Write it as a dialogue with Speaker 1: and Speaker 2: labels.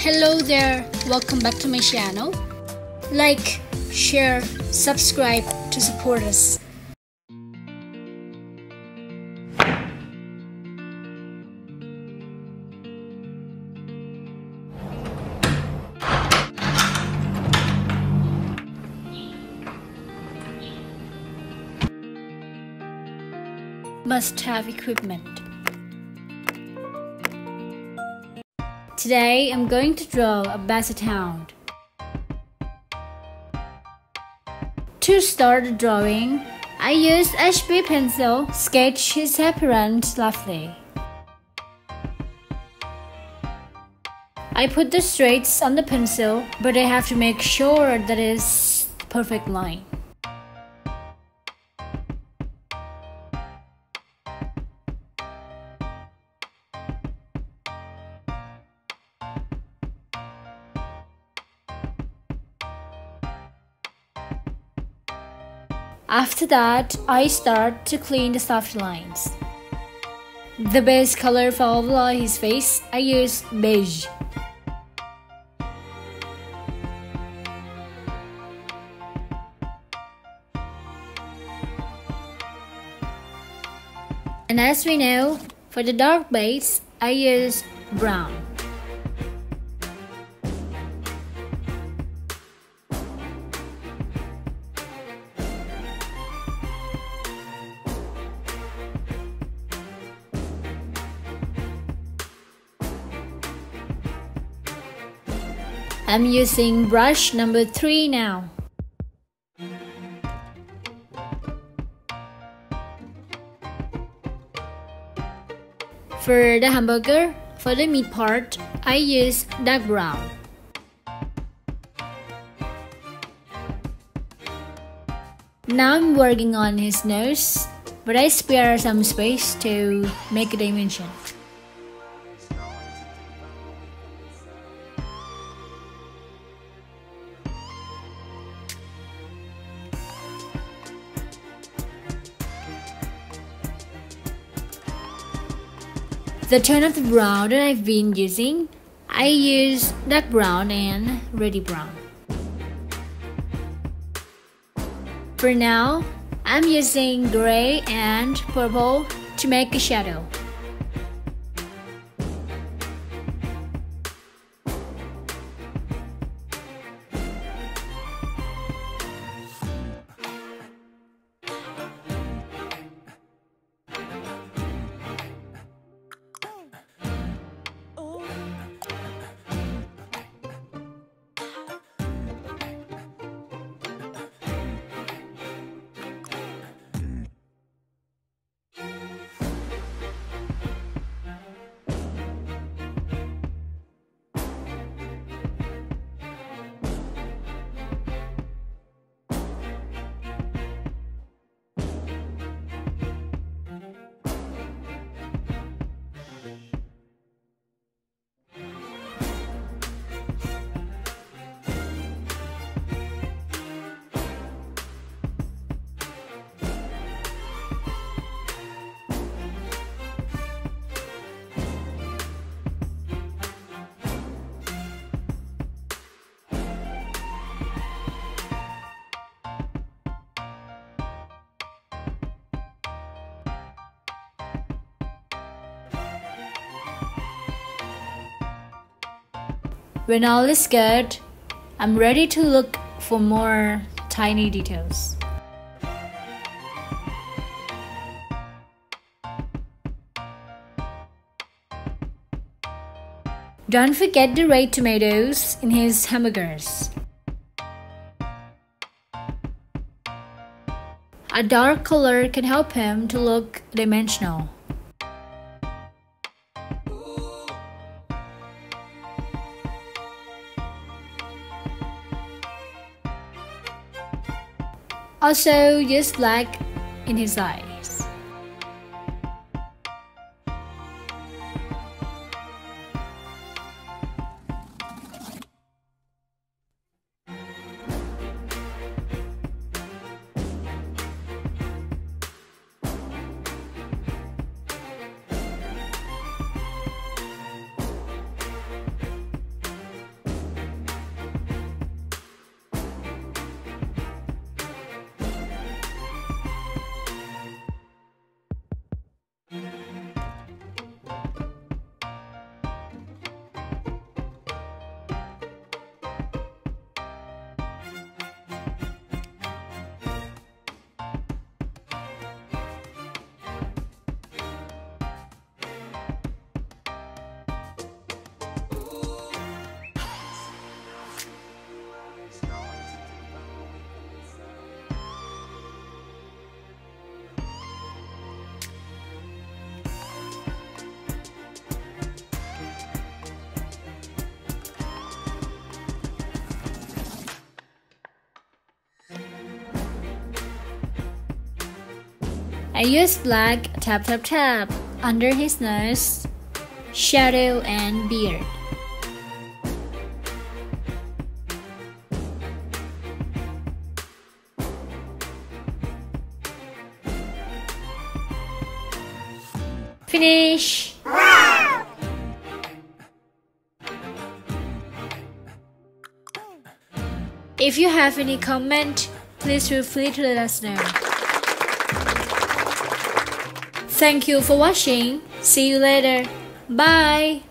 Speaker 1: Hello there, welcome back to my channel. Like, share, subscribe to support us. Must have equipment. Today I'm going to draw a basset hound. To start the drawing, I use HB pencil, sketch his appearance roughly. I put the straights on the pencil, but I have to make sure that it's perfect line. After that, I start to clean the soft lines. The base color for overlay his face, I use beige. And as we know, for the dark base, I use brown. I'm using brush number 3 now. For the hamburger, for the meat part, I use dark brown. Now I'm working on his nose, but I spare some space to make a dimension. The tone of the brown that I've been using, I use dark brown and reddy brown. For now, I'm using gray and purple to make a shadow. When all is good, I'm ready to look for more tiny details. Don't forget the red tomatoes in his hamburgers. A dark color can help him to look dimensional. Also, just like in his eyes. I use black tap tap tap under his nose, shadow and beard. Finish! If you have any comment, please feel free to let us know. Thank you for watching. See you later. Bye.